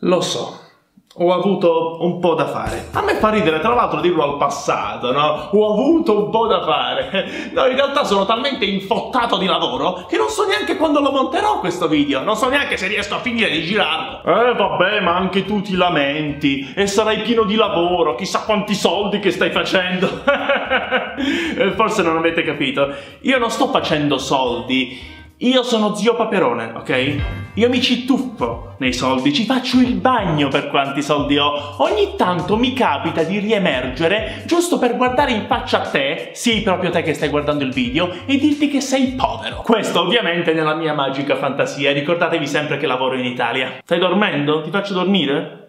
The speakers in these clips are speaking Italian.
Lo so. Ho avuto un po' da fare. A me fa ridere, tra l'altro, dirlo al passato, no? Ho avuto un po' da fare. No, in realtà sono talmente infottato di lavoro che non so neanche quando lo monterò questo video. Non so neanche se riesco a finire di girarlo. Eh, vabbè, ma anche tu ti lamenti. E sarai pieno di lavoro. Chissà quanti soldi che stai facendo. Forse non avete capito. Io non sto facendo soldi. Io sono zio Paperone, ok? Io mi ci tuffo nei soldi, ci faccio il bagno per quanti soldi ho. Ogni tanto mi capita di riemergere giusto per guardare in faccia a te, sì, proprio te che stai guardando il video, e dirti che sei povero. Questo ovviamente nella mia magica fantasia. Ricordatevi sempre che lavoro in Italia. Stai dormendo? Ti faccio dormire?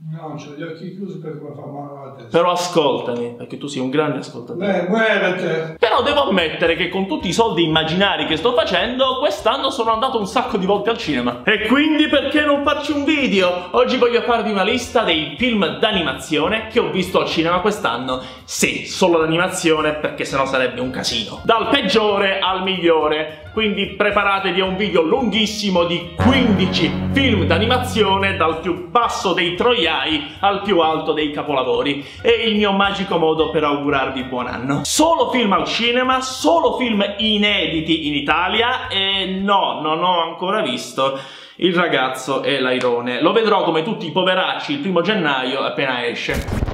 No, ho gli occhi chiusi perché mi fa male la testa. Però ascoltami, perché tu sei un grande ascoltatore. Beh, muovete! Però devo ammettere che con tutti i soldi immaginari che sto facendo, quest'anno sono andato un sacco di volte al cinema. E quindi perché non farci un video? Oggi voglio farvi una lista dei film d'animazione che ho visto al cinema quest'anno. Sì, solo l'animazione perché sennò sarebbe un casino. Dal peggiore al migliore. Quindi preparatevi a un video lunghissimo di 15 film d'animazione dal più basso dei troiai al più alto dei capolavori. È il mio magico modo per augurarvi buon anno. Solo film al cinema, solo film inediti in Italia e no, non ho ancora visto il ragazzo e l'airone. Lo vedrò come tutti i poveracci il primo gennaio appena esce.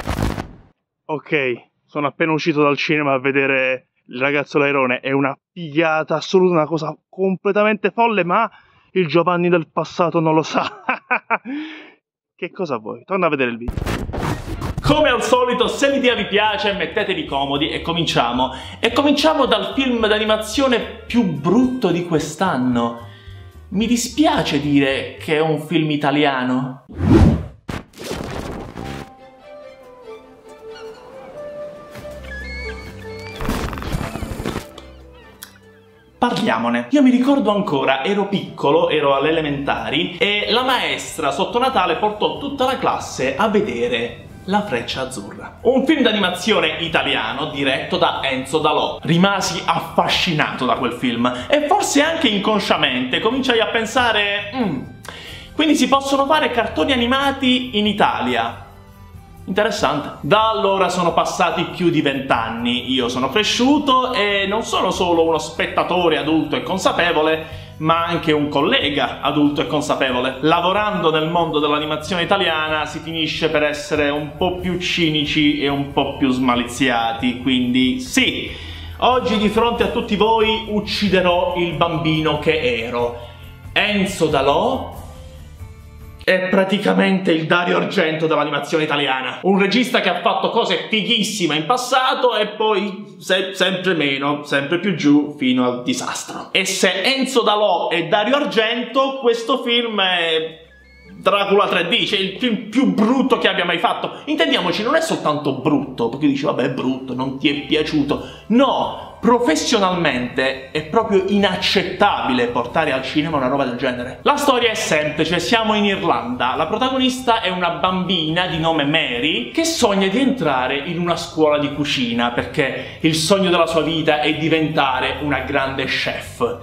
Ok, sono appena uscito dal cinema a vedere il ragazzo l'airone è una figata assoluta, una cosa completamente folle, ma il Giovanni del passato non lo sa. che cosa vuoi? Torna a vedere il video. Come al solito, se l'idea vi piace, mettetevi comodi e cominciamo. E cominciamo dal film d'animazione più brutto di quest'anno. Mi dispiace dire che è un film italiano. Parliamone. Io mi ricordo ancora, ero piccolo, ero alle elementari e la maestra sotto Natale portò tutta la classe a vedere la freccia azzurra. Un film d'animazione italiano diretto da Enzo Dalò. Rimasi affascinato da quel film e forse anche inconsciamente cominciai a pensare... Mm, quindi si possono fare cartoni animati in Italia. Interessante. Da allora sono passati più di vent'anni, io sono cresciuto e non sono solo uno spettatore adulto e consapevole, ma anche un collega adulto e consapevole. Lavorando nel mondo dell'animazione italiana si finisce per essere un po' più cinici e un po' più smaliziati, quindi sì, oggi di fronte a tutti voi ucciderò il bambino che ero. Enzo Dalò è praticamente il Dario Argento dell'animazione italiana. Un regista che ha fatto cose fighissime in passato e poi se sempre meno, sempre più giù, fino al disastro. E se Enzo Dalò è Dario Argento, questo film è Dracula 3D, cioè il film più brutto che abbia mai fatto. Intendiamoci, non è soltanto brutto, perché dici vabbè è brutto, non ti è piaciuto. No, professionalmente è proprio inaccettabile portare al cinema una roba del genere. La storia è semplice, siamo in Irlanda. La protagonista è una bambina di nome Mary che sogna di entrare in una scuola di cucina perché il sogno della sua vita è diventare una grande chef.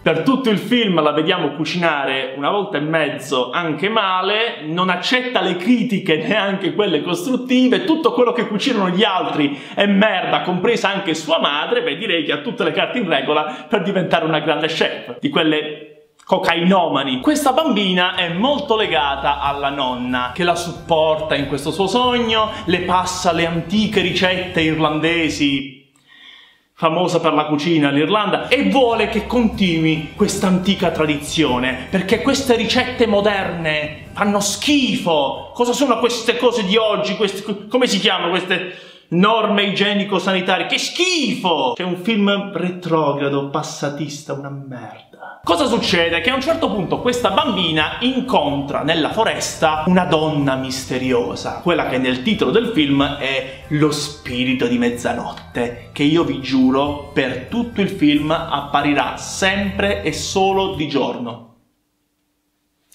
Per tutto il film la vediamo cucinare una volta e mezzo anche male, non accetta le critiche neanche quelle costruttive, tutto quello che cucinano gli altri è merda, compresa anche sua madre, beh direi che ha tutte le carte in regola per diventare una grande chef, di quelle cocainomani. Questa bambina è molto legata alla nonna che la supporta in questo suo sogno, le passa le antiche ricette irlandesi famosa per la cucina l'Irlanda e vuole che continui questa antica tradizione perché queste ricette moderne fanno schifo. Cosa sono queste cose di oggi? Queste, come si chiamano queste norme igienico-sanitarie? Che schifo! C'è un film retrogrado, passatista, una merda. Cosa succede? Che a un certo punto questa bambina incontra nella foresta una donna misteriosa, quella che nel titolo del film è Lo spirito di mezzanotte, che io vi giuro per tutto il film apparirà sempre e solo di giorno.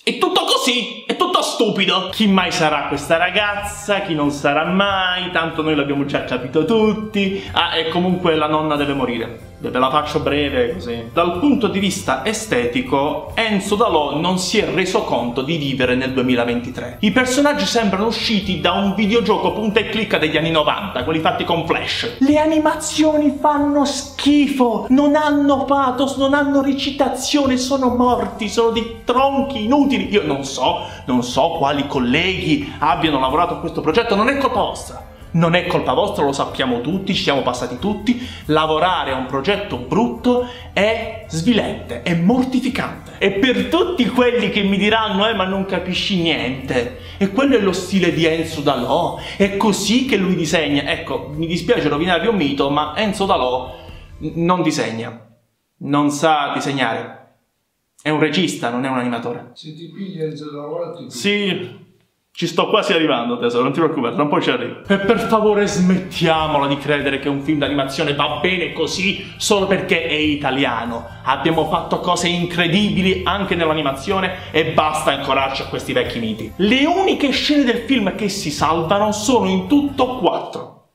E tutto tutto così, è tutto stupido. Chi mai sarà questa ragazza, chi non sarà mai, tanto noi l'abbiamo già capito tutti. Ah, e comunque la nonna deve morire. Ve la faccio breve così. Dal punto di vista estetico, Enzo Dalò non si è reso conto di vivere nel 2023. I personaggi sembrano usciti da un videogioco punta e clicca degli anni 90, quelli fatti con flash. Le animazioni fanno schifo, non hanno pathos, non hanno recitazione, sono morti, sono dei tronchi inutili. Io non so, non so quali colleghi abbiano lavorato a questo progetto, non è colpa vostra non è colpa vostra, lo sappiamo tutti, ci siamo passati tutti. Lavorare a un progetto brutto è svilente, è mortificante. E per tutti quelli che mi diranno, eh, ma non capisci niente, e quello è lo stile di Enzo Dalò, è così che lui disegna. Ecco, mi dispiace rovinarvi un mito, ma Enzo Dalò non disegna, non sa disegnare. È un regista, non è un animatore. Se ti piglia Enzo Dalò, ti piglia. Sì, ci sto quasi arrivando, tesoro, non ti preoccupare, tra un po' ci arrivo. E per favore smettiamola di credere che un film d'animazione va bene così solo perché è italiano. Abbiamo fatto cose incredibili anche nell'animazione e basta ancorarci a questi vecchi miti. Le uniche scene del film che si salvano sono in tutto quattro.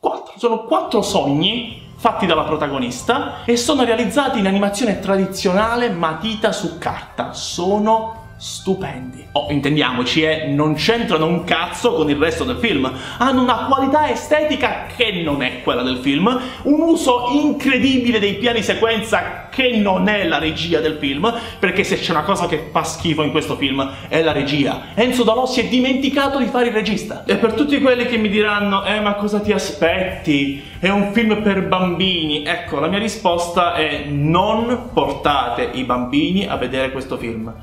Quattro, sono quattro sogni fatti dalla protagonista e sono realizzati in animazione tradizionale matita su carta. Sono stupendi. Oh, intendiamoci, eh, non c'entrano un cazzo con il resto del film. Hanno una qualità estetica che non è quella del film, un uso incredibile dei piani sequenza che non è la regia del film, perché se c'è una cosa che fa schifo in questo film è la regia. Enzo Dalò si è dimenticato di fare il regista. E per tutti quelli che mi diranno, eh ma cosa ti aspetti? È un film per bambini. Ecco, la mia risposta è non portate i bambini a vedere questo film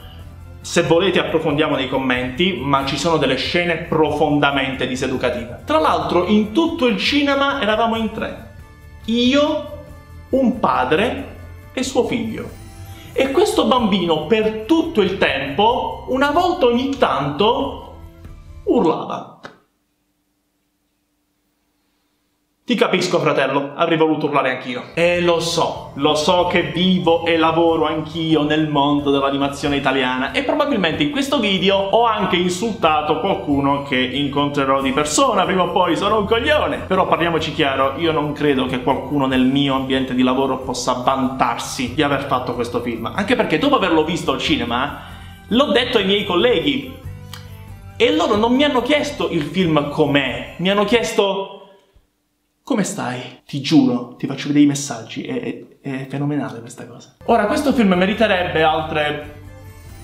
se volete approfondiamo nei commenti, ma ci sono delle scene profondamente diseducative. Tra l'altro in tutto il cinema eravamo in tre. Io, un padre e suo figlio. E questo bambino per tutto il tempo, una volta ogni tanto, urlava. Ti capisco, fratello, avrei voluto urlare anch'io. E lo so, lo so che vivo e lavoro anch'io nel mondo dell'animazione italiana e probabilmente in questo video ho anche insultato qualcuno che incontrerò di persona, prima o poi sono un coglione. Però parliamoci chiaro, io non credo che qualcuno nel mio ambiente di lavoro possa vantarsi di aver fatto questo film. Anche perché dopo averlo visto al cinema, l'ho detto ai miei colleghi. E loro non mi hanno chiesto il film com'è, mi hanno chiesto come stai? Ti giuro, ti faccio vedere i messaggi, è, è, è fenomenale questa cosa. Ora, questo film meriterebbe altre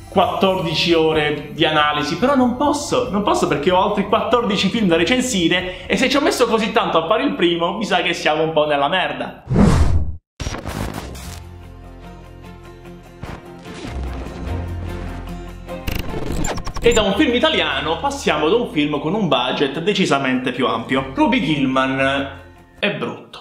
14 ore di analisi, però non posso, non posso perché ho altri 14 film da recensire e se ci ho messo così tanto a fare il primo, mi sa che siamo un po' nella merda. E da un film italiano passiamo ad un film con un budget decisamente più ampio. Ruby Gilman è brutto.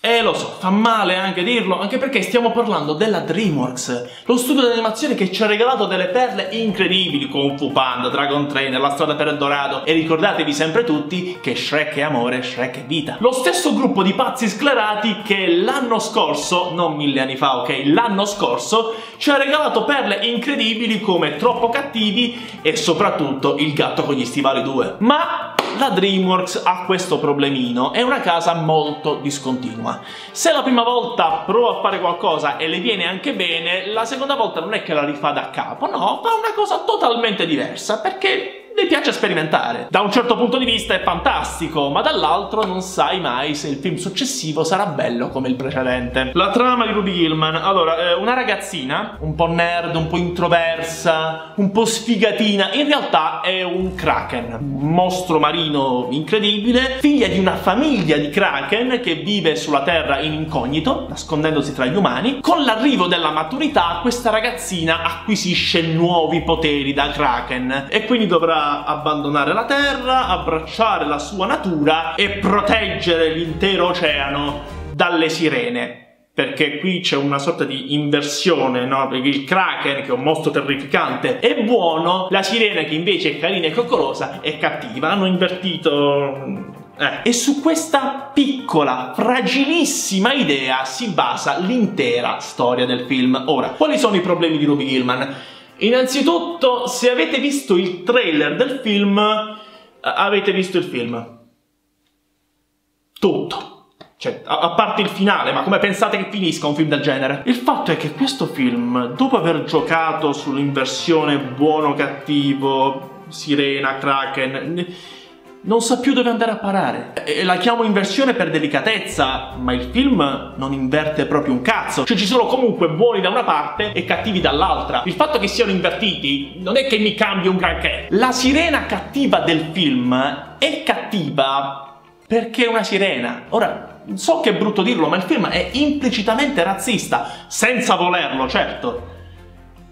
E lo so, fa male anche dirlo, anche perché stiamo parlando della DreamWorks, lo studio di animazione che ci ha regalato delle perle incredibili con Fu Panda, Dragon Trainer, La strada per il Dorado e ricordatevi sempre tutti che Shrek è amore, Shrek è vita. Lo stesso gruppo di pazzi sclerati che l'anno scorso, non mille anni fa, ok, l'anno scorso, ci ha regalato perle incredibili come Troppo Cattivi e soprattutto Il gatto con gli stivali 2. Ma la DreamWorks ha questo problemino, è una casa molto discontinua. Se la prima volta prova a fare qualcosa e le viene anche bene, la seconda volta non è che la rifà da capo, no, fa una cosa totalmente diversa, perché le piace sperimentare. Da un certo punto di vista è fantastico, ma dall'altro non sai mai se il film successivo sarà bello come il precedente. La trama di Ruby Gilman. Allora, eh, una ragazzina, un po' nerd, un po' introversa, un po' sfigatina, in realtà è un kraken, un mostro marino incredibile, figlia di una famiglia di kraken che vive sulla Terra in incognito, nascondendosi tra gli umani. Con l'arrivo della maturità, questa ragazzina acquisisce nuovi poteri da kraken e quindi dovrà abbandonare la Terra, abbracciare la sua natura e proteggere l'intero oceano dalle sirene perché qui c'è una sorta di inversione, no? Perché il Kraken, che è un mostro terrificante, è buono, la sirena, che invece è carina e coccolosa, è cattiva. Hanno invertito... Eh. E su questa piccola, fragilissima idea si basa l'intera storia del film. Ora, quali sono i problemi di Ruby Gilman? Innanzitutto, se avete visto il trailer del film, avete visto il film. Tutto. Cioè, a, parte il finale, ma come pensate che finisca un film del genere? Il fatto è che questo film, dopo aver giocato sull'inversione buono-cattivo, sirena, kraken, non sa più dove andare a parare. E la chiamo inversione per delicatezza, ma il film non inverte proprio un cazzo. Cioè ci sono comunque buoni da una parte e cattivi dall'altra. Il fatto che siano invertiti non è che mi cambia un granché. La sirena cattiva del film è cattiva perché è una sirena. Ora, so che è brutto dirlo, ma il film è implicitamente razzista, senza volerlo, certo.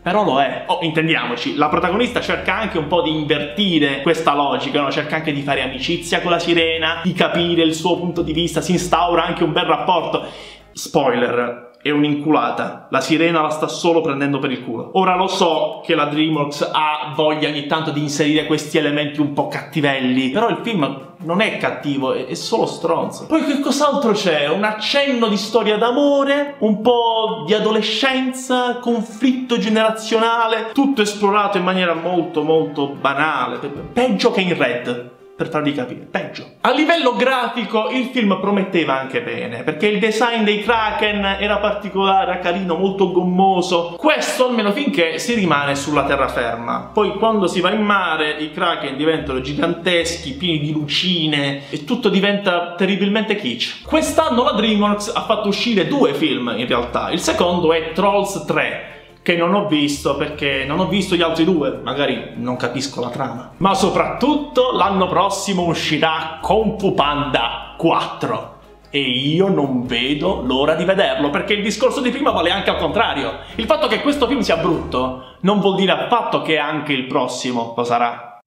Però lo è. Oh, intendiamoci, la protagonista cerca anche un po' di invertire questa logica, no? cerca anche di fare amicizia con la sirena, di capire il suo punto di vista, si instaura anche un bel rapporto. Spoiler, è un'inculata. La sirena la sta solo prendendo per il culo. Ora lo so che la DreamWorks ha voglia ogni tanto di inserire questi elementi un po' cattivelli, però il film non è cattivo, è, solo stronzo. Poi che cos'altro c'è? Un accenno di storia d'amore, un po' di adolescenza, conflitto generazionale, tutto esplorato in maniera molto molto banale, peggio che in Red per farvi capire, peggio. A livello grafico il film prometteva anche bene, perché il design dei Kraken era particolare, carino, molto gommoso. Questo almeno finché si rimane sulla terraferma. Poi quando si va in mare i Kraken diventano giganteschi, pieni di lucine e tutto diventa terribilmente kitsch. Quest'anno la DreamWorks ha fatto uscire due film in realtà. Il secondo è Trolls 3 che non ho visto perché non ho visto gli altri due, magari non capisco la trama. Ma soprattutto l'anno prossimo uscirà Fu Panda 4 e io non vedo l'ora di vederlo, perché il discorso di prima vale anche al contrario. Il fatto che questo film sia brutto non vuol dire affatto che anche il prossimo lo sarà.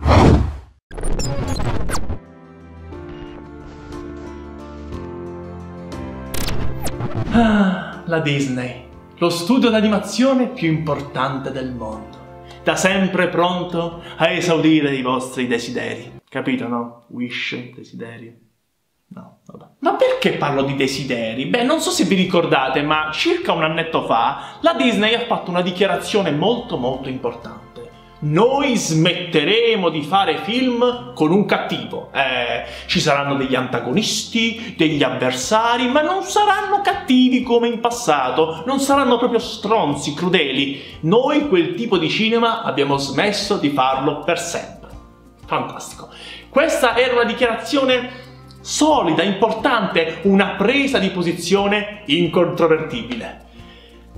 Ah, la Disney lo studio d'animazione più importante del mondo, da sempre pronto a esaudire i vostri desideri. Capito, no? Wish, desideri. No, vabbè. Ma perché parlo di desideri? Beh, non so se vi ricordate, ma circa un annetto fa la Disney ha fatto una dichiarazione molto molto importante noi smetteremo di fare film con un cattivo. Eh, ci saranno degli antagonisti, degli avversari, ma non saranno cattivi come in passato, non saranno proprio stronzi, crudeli. Noi quel tipo di cinema abbiamo smesso di farlo per sempre. Fantastico. Questa era una dichiarazione solida, importante, una presa di posizione incontrovertibile.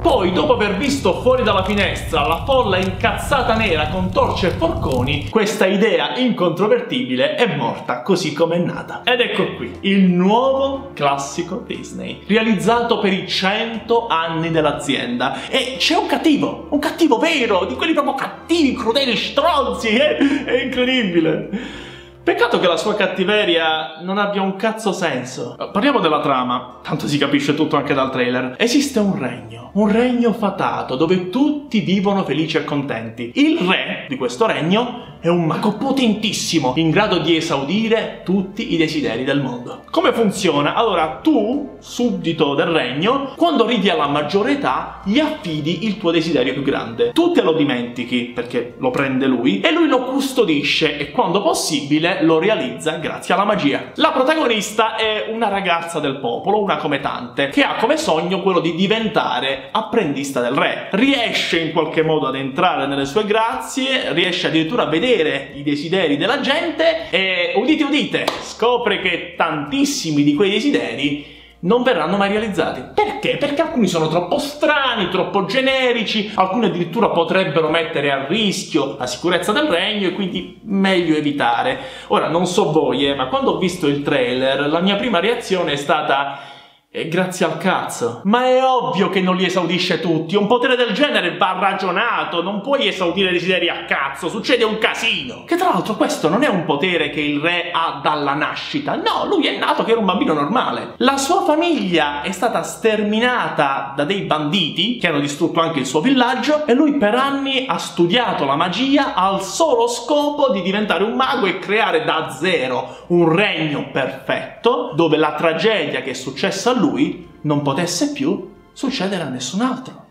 Poi, dopo aver visto fuori dalla finestra la folla incazzata nera con torce e forconi, questa idea incontrovertibile è morta così come è nata. Ed ecco qui, il nuovo classico Disney, realizzato per i 100 anni dell'azienda. E c'è un cattivo, un cattivo vero, di quelli proprio cattivi, crudeli, stronzi, eh? è incredibile. Peccato che la sua cattiveria non abbia un cazzo senso. Parliamo della trama, tanto si capisce tutto anche dal trailer. Esiste un regno, un regno fatato dove tutti vivono felici e contenti. Il re di questo regno è un mago potentissimo, in grado di esaudire tutti i desideri del mondo. Come funziona? Allora, tu, suddito del regno, quando arrivi alla maggiore età, gli affidi il tuo desiderio più grande. Tu te lo dimentichi, perché lo prende lui, e lui lo custodisce e quando possibile lo realizza grazie alla magia. La protagonista è una ragazza del popolo, una cometante, che ha come sogno quello di diventare apprendista del re. Riesce in qualche modo ad entrare nelle sue grazie, riesce addirittura a vedere i desideri della gente e udite udite, scopre che tantissimi di quei desideri non verranno mai realizzati. Perché? Perché alcuni sono troppo strani, troppo generici, alcuni addirittura potrebbero mettere a rischio la sicurezza del regno e quindi meglio evitare. Ora, non so voi, eh, ma quando ho visto il trailer, la mia prima reazione è stata e grazie al cazzo. Ma è ovvio che non li esaudisce tutti. Un potere del genere va ragionato. Non puoi esaudire desideri a cazzo. Succede un casino. Che tra l'altro questo non è un potere che il re ha dalla nascita. No, lui è nato che era un bambino normale. La sua famiglia è stata sterminata da dei banditi che hanno distrutto anche il suo villaggio e lui per anni ha studiato la magia al solo scopo di diventare un mago e creare da zero un regno perfetto dove la tragedia che è successa a lui lui non potesse più succedere a nessun altro.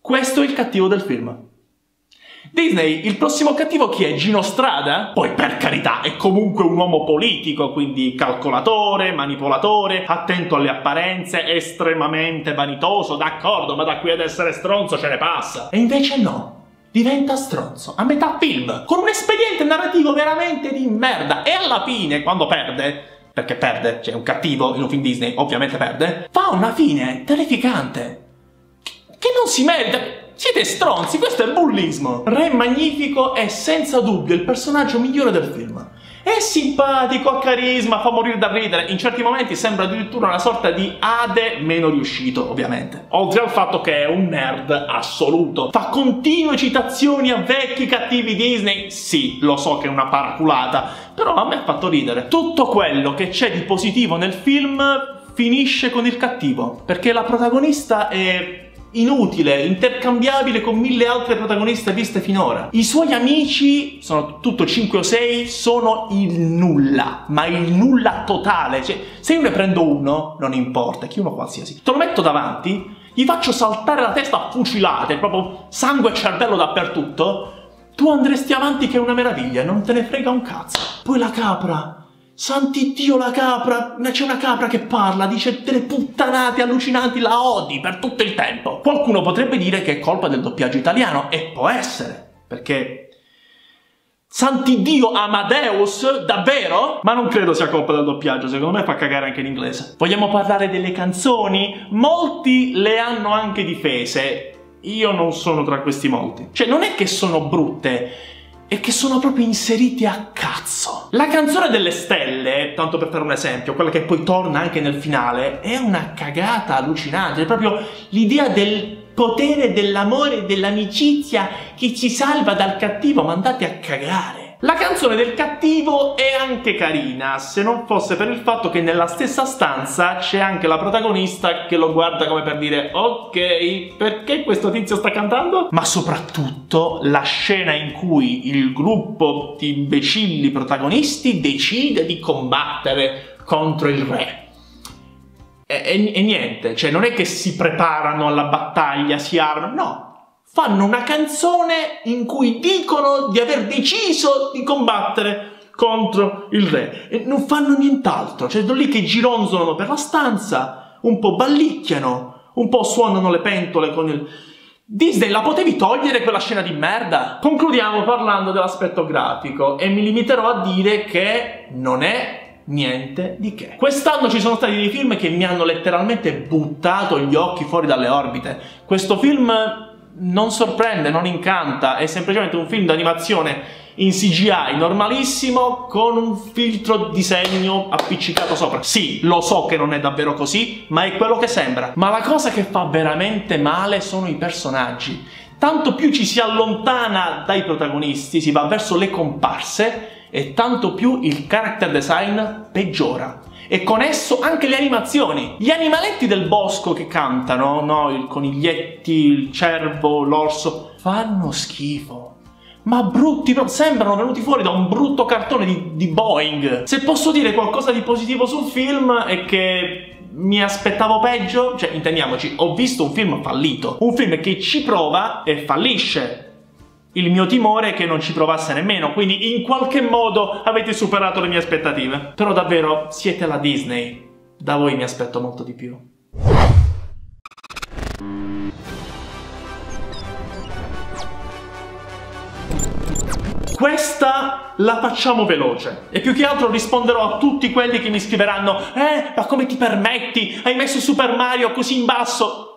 Questo è il cattivo del film. Disney, il prossimo cattivo chi è? Gino Strada? Poi per carità, è comunque un uomo politico, quindi calcolatore, manipolatore, attento alle apparenze, estremamente vanitoso, d'accordo, ma da qui ad essere stronzo ce ne passa. E invece no. Diventa stronzo a metà film, con un espediente narrativo veramente di merda. E alla fine, quando perde, perché perde, cioè un cattivo in un film Disney ovviamente perde, fa una fine terrificante. Che non si merita. Siete stronzi, questo è bullismo. Re Magnifico è senza dubbio il personaggio migliore del film. È simpatico, ha carisma, fa morire da ridere, in certi momenti sembra addirittura una sorta di Ade meno riuscito, ovviamente. Oltre al fatto che è un nerd assoluto. Fa continue citazioni a vecchi cattivi Disney. Sì, lo so che è una paraculata, però a me ha fatto ridere. Tutto quello che c'è di positivo nel film finisce con il cattivo, perché la protagonista è inutile, intercambiabile con mille altre protagoniste viste finora. I suoi amici, sono tutto 5 o 6, sono il nulla, ma il nulla totale. Cioè, se io ne prendo uno, non importa, chi uno qualsiasi, te lo metto davanti, gli faccio saltare la testa a fucilate, proprio sangue e cervello dappertutto, tu andresti avanti che è una meraviglia, non te ne frega un cazzo. Poi la capra, Santi Dio la capra, c'è una capra che parla, dice delle puttanate allucinanti, la odi per tutto il tempo. Qualcuno potrebbe dire che è colpa del doppiaggio italiano, e può essere, perché... Santi Dio Amadeus, davvero? Ma non credo sia colpa del doppiaggio, secondo me fa cagare anche in inglese. Vogliamo parlare delle canzoni? Molti le hanno anche difese, io non sono tra questi molti. Cioè, non è che sono brutte, e che sono proprio inseriti a cazzo. La canzone delle stelle, tanto per fare un esempio, quella che poi torna anche nel finale, è una cagata allucinante, è proprio l'idea del potere dell'amore e dell'amicizia che ci salva dal cattivo, ma andate a cagare. La canzone del cattivo è anche carina, se non fosse per il fatto che nella stessa stanza c'è anche la protagonista che lo guarda come per dire ok, perché questo tizio sta cantando? Ma soprattutto la scena in cui il gruppo di imbecilli protagonisti decide di combattere contro il re. E, e, e niente, cioè non è che si preparano alla battaglia, si armano, no, fanno una canzone in cui dicono di aver deciso di combattere contro il re e non fanno nient'altro, cioè sono lì che gironzolano per la stanza, un po' ballicchiano, un po' suonano le pentole con il... Disney, la potevi togliere quella scena di merda? Concludiamo parlando dell'aspetto grafico e mi limiterò a dire che non è niente di che. Quest'anno ci sono stati dei film che mi hanno letteralmente buttato gli occhi fuori dalle orbite. Questo film non sorprende, non incanta, è semplicemente un film d'animazione in CGI normalissimo con un filtro disegno appiccicato sopra. Sì, lo so che non è davvero così, ma è quello che sembra. Ma la cosa che fa veramente male sono i personaggi. Tanto più ci si allontana dai protagonisti, si va verso le comparse, e tanto più il character design peggiora e con esso anche le animazioni. Gli animaletti del bosco che cantano, no? Il coniglietti, il cervo, l'orso, fanno schifo. Ma brutti, sembrano venuti fuori da un brutto cartone di, di Boeing. Se posso dire qualcosa di positivo sul film è che mi aspettavo peggio, cioè intendiamoci, ho visto un film fallito, un film che ci prova e fallisce. Il mio timore è che non ci provasse nemmeno, quindi in qualche modo avete superato le mie aspettative. Però davvero siete la Disney. Da voi mi aspetto molto di più. Questa la facciamo veloce e più che altro risponderò a tutti quelli che mi scriveranno Eh, ma come ti permetti? Hai messo Super Mario così in basso?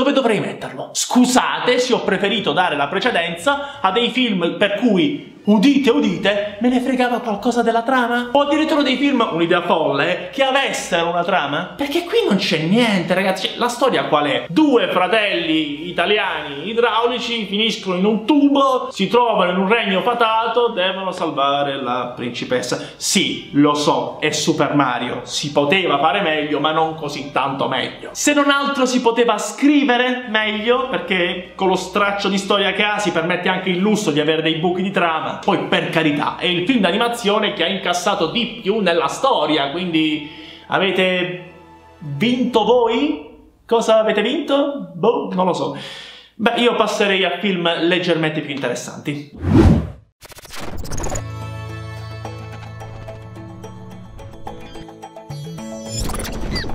Dove dovrei metterlo? Scusate se ho preferito dare la precedenza a dei film per cui udite, udite, me ne fregava qualcosa della trama? O addirittura dei film, un'idea folle, che avessero una trama? Perché qui non c'è niente, ragazzi. Cioè, la storia qual è? Due fratelli italiani idraulici finiscono in un tubo, si trovano in un regno fatato, devono salvare la principessa. Sì, lo so, è Super Mario. Si poteva fare meglio, ma non così tanto meglio. Se non altro si poteva scrivere meglio, perché con lo straccio di storia che ha si permette anche il lusso di avere dei buchi di trama poi per carità, è il film d'animazione che ha incassato di più nella storia, quindi avete vinto voi? Cosa avete vinto? Boh, non lo so. Beh, io passerei a film leggermente più interessanti.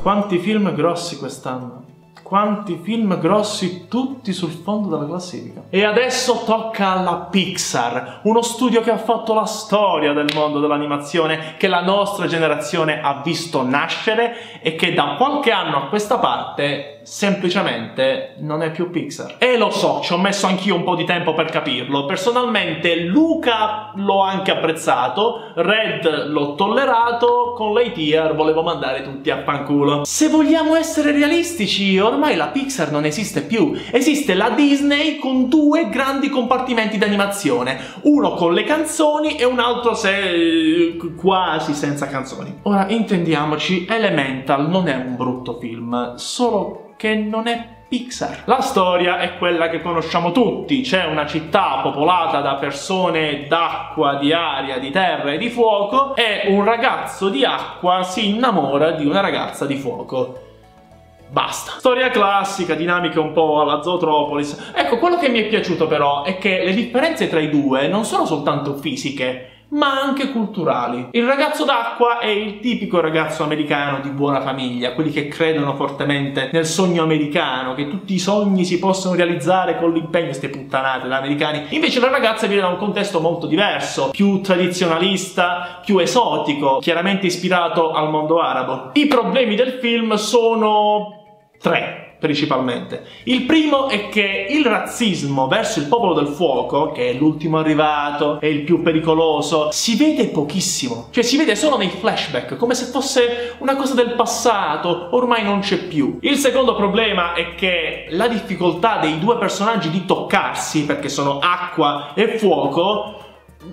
Quanti film grossi quest'anno? Quanti film grossi tutti sul fondo della classifica. E adesso tocca alla Pixar, uno studio che ha fatto la storia del mondo dell'animazione, che la nostra generazione ha visto nascere e che da qualche anno a questa parte semplicemente non è più Pixar. E lo so, ci ho messo anch'io un po' di tempo per capirlo. Personalmente Luca l'ho anche apprezzato, Red l'ho tollerato, con Lightyear volevo mandare tutti a fanculo. Se vogliamo essere realistici, ormai la Pixar non esiste più. Esiste la Disney con due grandi compartimenti d'animazione, uno con le canzoni e un altro se quasi senza canzoni. Ora intendiamoci, Elemental non è un brutto film, solo che non è Pixar. La storia è quella che conosciamo tutti, c'è una città popolata da persone d'acqua, di aria, di terra e di fuoco e un ragazzo di acqua si innamora di una ragazza di fuoco. Basta. Storia classica, dinamica un po' alla Zootropolis. Ecco, quello che mi è piaciuto però è che le differenze tra i due non sono soltanto fisiche, ma anche culturali. Il ragazzo d'acqua è il tipico ragazzo americano di buona famiglia, quelli che credono fortemente nel sogno americano, che tutti i sogni si possono realizzare con l'impegno, queste puttanate da americani. Invece la ragazza viene da un contesto molto diverso, più tradizionalista, più esotico, chiaramente ispirato al mondo arabo. I problemi del film sono tre principalmente. Il primo è che il razzismo verso il popolo del fuoco, che è l'ultimo arrivato, è il più pericoloso, si vede pochissimo. Cioè si vede solo nei flashback, come se fosse una cosa del passato, ormai non c'è più. Il secondo problema è che la difficoltà dei due personaggi di toccarsi, perché sono acqua e fuoco,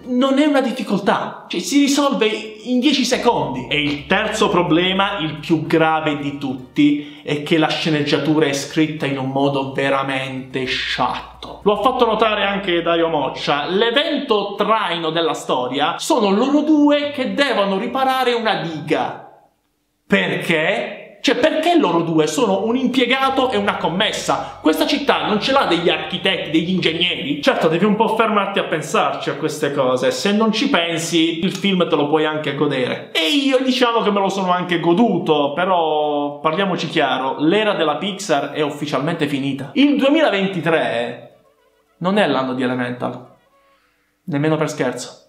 non è una difficoltà, cioè si risolve in 10 secondi. E il terzo problema, il più grave di tutti, è che la sceneggiatura è scritta in un modo veramente sciatto. Lo ha fatto notare anche Dario Moccia. L'evento traino della storia sono loro due che devono riparare una diga. Perché? Cioè, perché loro due sono un impiegato e una commessa? Questa città non ce l'ha degli architetti, degli ingegneri? Certo, devi un po' fermarti a pensarci a queste cose. Se non ci pensi, il film te lo puoi anche godere. E io diciamo che me lo sono anche goduto, però parliamoci chiaro, l'era della Pixar è ufficialmente finita. Il 2023 non è l'anno di Elemental. Nemmeno per scherzo.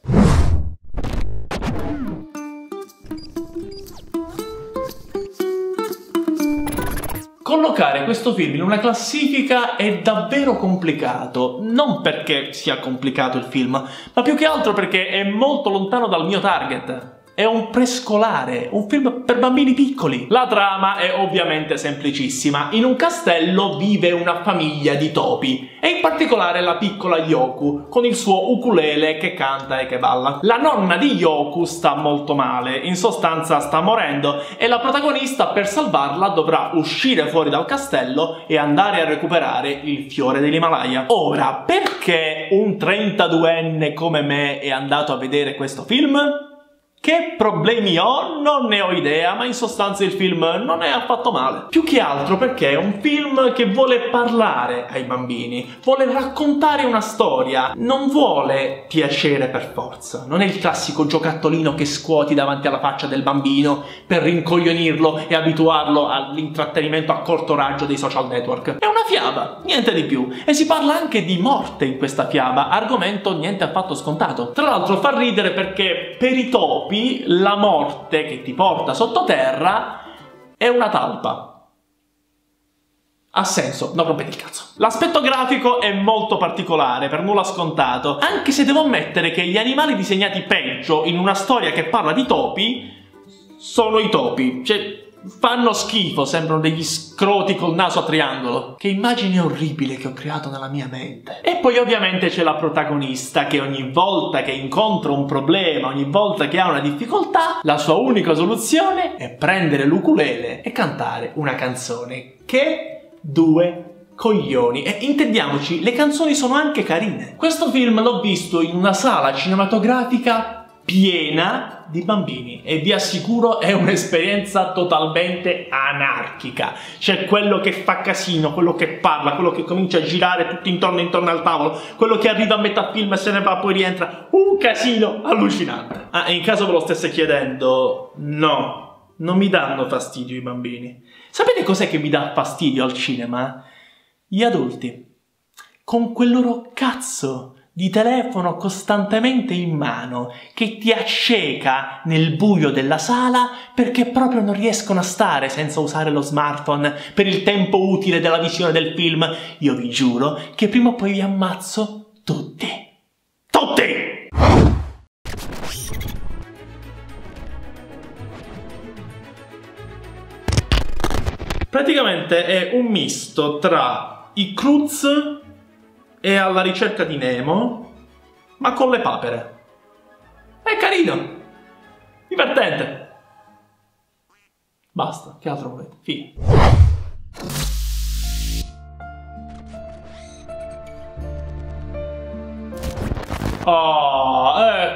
Collocare questo film in una classifica è davvero complicato, non perché sia complicato il film, ma più che altro perché è molto lontano dal mio target. È un prescolare, un film per bambini piccoli. La trama è ovviamente semplicissima. In un castello vive una famiglia di topi, e in particolare la piccola Yoku, con il suo ukulele che canta e che balla. La nonna di Yoku sta molto male, in sostanza sta morendo, e la protagonista per salvarla dovrà uscire fuori dal castello e andare a recuperare il fiore dell'Himalaya. Ora, perché un 32enne come me è andato a vedere questo film? Che problemi ho? Non ne ho idea, ma in sostanza il film non è affatto male. Più che altro perché è un film che vuole parlare ai bambini, vuole raccontare una storia, non vuole piacere per forza. Non è il classico giocattolino che scuoti davanti alla faccia del bambino per rincoglionirlo e abituarlo all'intrattenimento a corto raggio dei social network. È una fiaba, niente di più. E si parla anche di morte in questa fiaba, argomento niente affatto scontato. Tra l'altro fa ridere perché per i topi colpi la morte che ti porta sottoterra è una talpa. Ha senso, non rompete il cazzo. L'aspetto grafico è molto particolare, per nulla scontato, anche se devo ammettere che gli animali disegnati peggio in una storia che parla di topi sono i topi. Cioè, Fanno schifo, sembrano degli scroti col naso a triangolo. Che immagine orribile che ho creato nella mia mente. E poi ovviamente c'è la protagonista che ogni volta che incontra un problema, ogni volta che ha una difficoltà, la sua unica soluzione è prendere l'ukulele e cantare una canzone. Che due coglioni. E intendiamoci, le canzoni sono anche carine. Questo film l'ho visto in una sala cinematografica piena di bambini e vi assicuro è un'esperienza totalmente anarchica. C'è quello che fa casino, quello che parla, quello che comincia a girare tutto intorno intorno al tavolo, quello che arriva a metà film e se ne va poi rientra. Un casino allucinante. Ah, in caso ve lo stesse chiedendo, no, non mi danno fastidio i bambini. Sapete cos'è che mi dà fastidio al cinema? Gli adulti. Con quel loro cazzo di telefono costantemente in mano che ti acceca nel buio della sala perché proprio non riescono a stare senza usare lo smartphone per il tempo utile della visione del film. Io vi giuro che prima o poi vi ammazzo tutti. Tutti! Praticamente è un misto tra i Cruz è alla ricerca di Nemo, ma con le papere. È carino, divertente. Basta, che altro volete? Fine.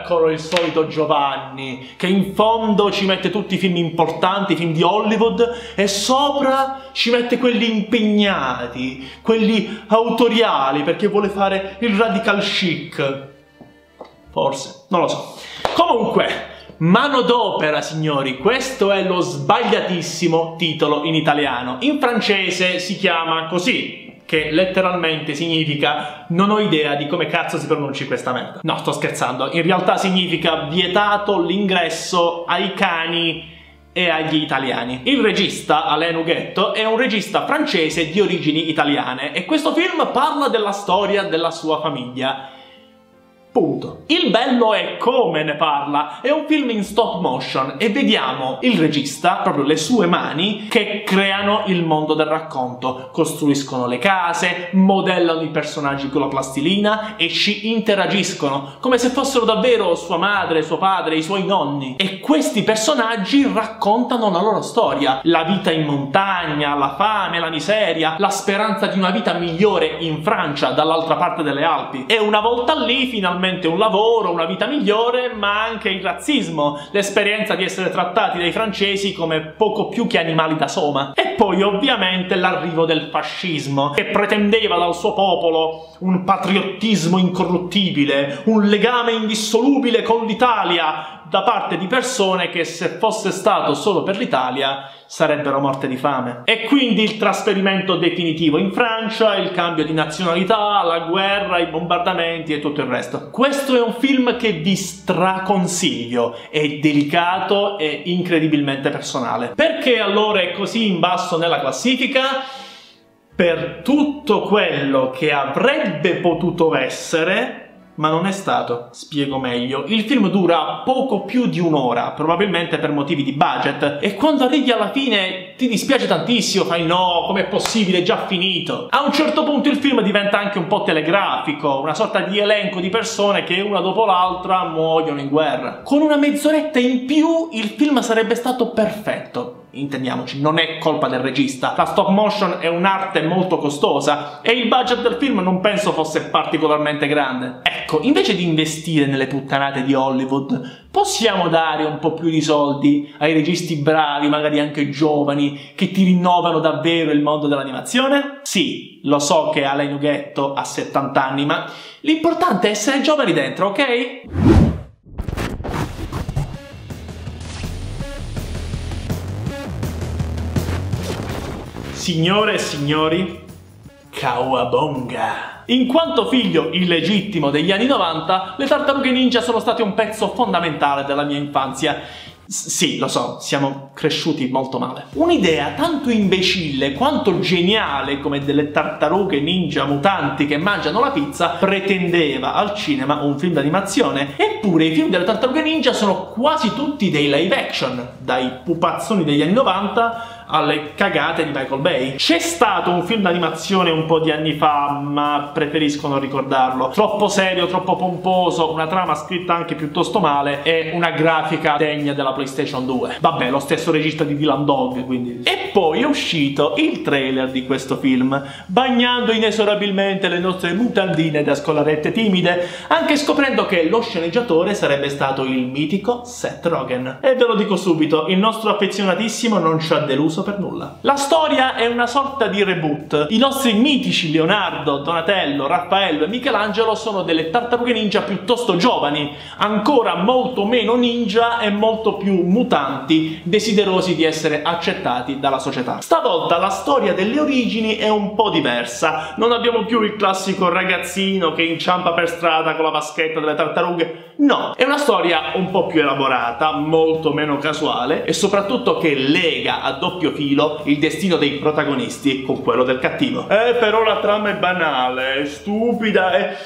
Eccolo il solito Giovanni, che in fondo ci mette tutti i film importanti, i film di Hollywood, e sopra ci mette quelli impegnati, quelli autoriali, perché vuole fare il radical chic. Forse, non lo so. Comunque, Mano d'opera, signori, questo è lo sbagliatissimo titolo in italiano. In francese si chiama così, che letteralmente significa non ho idea di come cazzo si pronunci questa merda. No, sto scherzando. In realtà significa vietato l'ingresso ai cani e agli italiani. Il regista, Alain Huguetto, è un regista francese di origini italiane e questo film parla della storia della sua famiglia. Punto. Il bello è come ne parla. È un film in stop motion e vediamo il regista, proprio le sue mani, che creano il mondo del racconto. Costruiscono le case, modellano i personaggi con la plastilina e ci interagiscono come se fossero davvero sua madre, suo padre, i suoi nonni. E questi personaggi raccontano la loro storia. La vita in montagna, la fame, la miseria, la speranza di una vita migliore in Francia, dall'altra parte delle Alpi. E una volta lì, finalmente finalmente un lavoro, una vita migliore, ma anche il razzismo, l'esperienza di essere trattati dai francesi come poco più che animali da soma. E poi ovviamente l'arrivo del fascismo, che pretendeva dal suo popolo un patriottismo incorruttibile, un legame indissolubile con l'Italia, da parte di persone che se fosse stato solo per l'Italia sarebbero morte di fame. E quindi il trasferimento definitivo in Francia, il cambio di nazionalità, la guerra, i bombardamenti e tutto il resto. Questo è un film che vi straconsiglio, è delicato e incredibilmente personale. Perché allora è così in basso nella classifica? Per tutto quello che avrebbe potuto essere ma non è stato. Spiego meglio. Il film dura poco più di un'ora, probabilmente per motivi di budget, e quando arrivi alla fine ti dispiace tantissimo, fai no, com'è possibile, è già finito. A un certo punto il film diventa anche un po' telegrafico, una sorta di elenco di persone che una dopo l'altra muoiono in guerra. Con una mezz'oretta in più il film sarebbe stato perfetto intendiamoci, non è colpa del regista. La stop motion è un'arte molto costosa e il budget del film non penso fosse particolarmente grande. Ecco, invece di investire nelle puttanate di Hollywood, possiamo dare un po' più di soldi ai registi bravi, magari anche giovani, che ti rinnovano davvero il mondo dell'animazione? Sì, lo so che Alain Huguetto ha 70 anni, ma l'importante è essere giovani dentro, ok? Signore e signori, Kawabonga. In quanto figlio illegittimo degli anni 90, le tartarughe ninja sono state un pezzo fondamentale della mia infanzia sì, lo so, siamo cresciuti molto male. Un'idea tanto imbecille quanto geniale come delle tartarughe ninja mutanti che mangiano la pizza pretendeva al cinema un film d'animazione. Eppure i film delle tartarughe ninja sono quasi tutti dei live action, dai pupazzoni degli anni 90 alle cagate di Michael Bay. C'è stato un film d'animazione un po' di anni fa, ma preferisco non ricordarlo. Troppo serio, troppo pomposo, una trama scritta anche piuttosto male e una grafica degna della PlayStation 2. Vabbè, lo stesso regista di Dylan Dog, quindi. E poi è uscito il trailer di questo film, bagnando inesorabilmente le nostre mutandine da scolarette timide, anche scoprendo che lo sceneggiatore sarebbe stato il mitico Seth Rogen. E ve lo dico subito, il nostro affezionatissimo non ci ha deluso per nulla. La storia è una sorta di reboot. I nostri mitici Leonardo, Donatello, Raffaello e Michelangelo sono delle tartarughe ninja piuttosto giovani, ancora molto meno ninja e molto più mutanti, desiderosi di essere accettati dalla società. Stavolta la storia delle origini è un po' diversa. Non abbiamo più il classico ragazzino che inciampa per strada con la vaschetta delle tartarughe. No, è una storia un po' più elaborata, molto meno casuale e soprattutto che lega a doppio filo il destino dei protagonisti con quello del cattivo. Eh, però la trama è banale, è stupida e...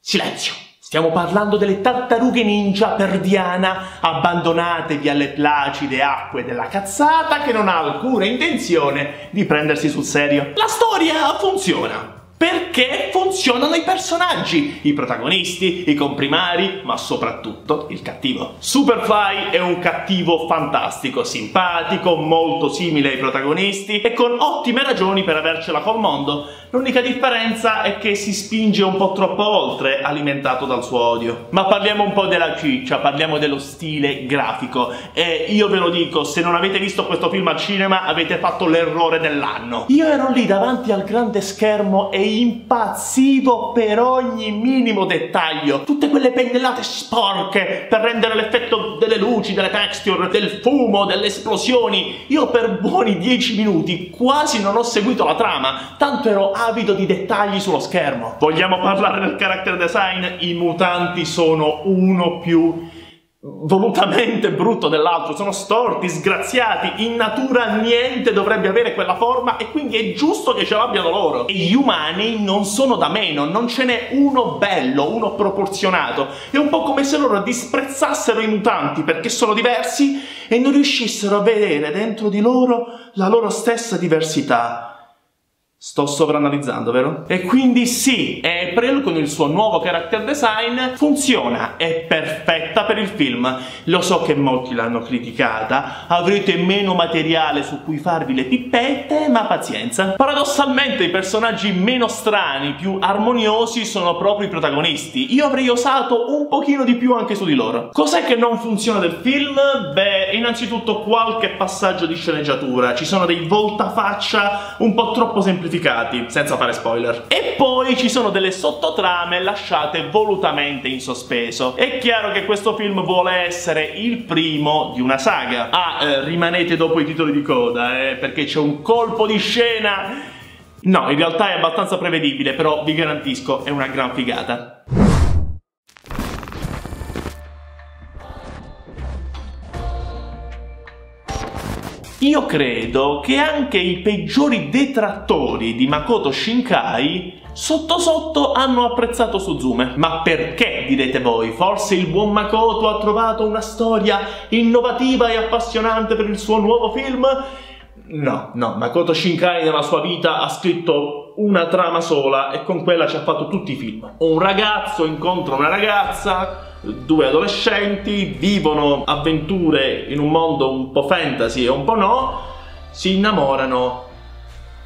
Silenzio! Stiamo parlando delle tartarughe ninja per Diana, abbandonatevi alle placide acque della cazzata che non ha alcuna intenzione di prendersi sul serio. La storia funziona. Perché funzionano i personaggi, i protagonisti, i comprimari, ma soprattutto il cattivo. Superfly è un cattivo fantastico, simpatico, molto simile ai protagonisti e con ottime ragioni per avercela col mondo. L'unica differenza è che si spinge un po' troppo oltre, alimentato dal suo odio. Ma parliamo un po' della ciccia, parliamo dello stile grafico. E io ve lo dico, se non avete visto questo film al cinema avete fatto l'errore dell'anno. Io ero lì davanti al grande schermo e impazzivo per ogni minimo dettaglio. Tutte quelle pennellate sporche per rendere l'effetto delle luci, delle texture, del fumo, delle esplosioni. Io per buoni 10 minuti quasi non ho seguito la trama, tanto ero avido di dettagli sullo schermo. Vogliamo parlare del character design? I mutanti sono uno più volutamente brutto dell'altro, sono storti, sgraziati, in natura niente dovrebbe avere quella forma e quindi è giusto che ce l'abbiano loro. E gli umani non sono da meno, non ce n'è uno bello, uno proporzionato. È un po' come se loro disprezzassero i mutanti perché sono diversi e non riuscissero a vedere dentro di loro la loro stessa diversità. Sto sovranalizzando, vero? E quindi sì, April con il suo nuovo character design funziona, è perfetta per il film. Lo so che molti l'hanno criticata, avrete meno materiale su cui farvi le pippette, ma pazienza. Paradossalmente i personaggi meno strani, più armoniosi sono proprio i protagonisti. Io avrei osato un pochino di più anche su di loro. Cos'è che non funziona del film? Beh, innanzitutto qualche passaggio di sceneggiatura. Ci sono dei voltafaccia un po' troppo semplificati semplificati, senza fare spoiler. E poi ci sono delle sottotrame lasciate volutamente in sospeso. È chiaro che questo film vuole essere il primo di una saga. Ah, eh, rimanete dopo i titoli di coda, eh, perché c'è un colpo di scena... No, in realtà è abbastanza prevedibile, però vi garantisco è una gran figata. Io credo che anche i peggiori detrattori di Makoto Shinkai sotto sotto hanno apprezzato Suzume. Ma perché, direte voi? Forse il buon Makoto ha trovato una storia innovativa e appassionante per il suo nuovo film? No, no, Makoto Shinkai nella sua vita ha scritto una trama sola e con quella ci ha fatto tutti i film. Un ragazzo incontra una ragazza, due adolescenti vivono avventure in un mondo un po' fantasy e un po' no, si innamorano,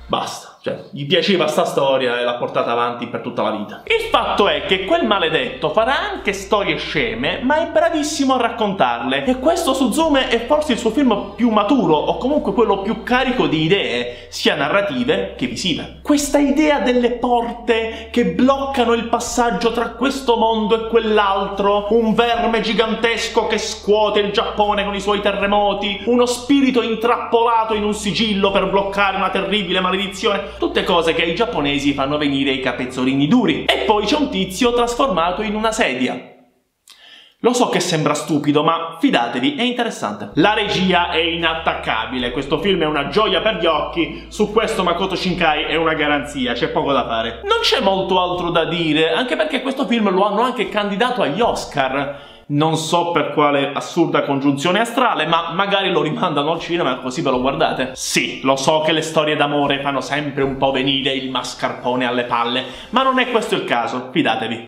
basta. Cioè, gli piaceva sta storia e l'ha portata avanti per tutta la vita. Il fatto è che quel maledetto farà anche storie sceme, ma è bravissimo a raccontarle. E questo Suzume è forse il suo film più maturo, o comunque quello più carico di idee, sia narrative che visive. Questa idea delle porte che bloccano il passaggio tra questo mondo e quell'altro, un verme gigantesco che scuote il Giappone con i suoi terremoti, uno spirito intrappolato in un sigillo per bloccare una terribile maledizione, tutte cose che ai giapponesi fanno venire i capezzolini duri. E poi c'è un tizio trasformato in una sedia. Lo so che sembra stupido, ma fidatevi, è interessante. La regia è inattaccabile, questo film è una gioia per gli occhi, su questo Makoto Shinkai è una garanzia, c'è poco da fare. Non c'è molto altro da dire, anche perché questo film lo hanno anche candidato agli Oscar. Non so per quale assurda congiunzione astrale, ma magari lo rimandano al cinema così ve lo guardate. Sì, lo so che le storie d'amore fanno sempre un po' venire il mascarpone alle palle, ma non è questo il caso, fidatevi.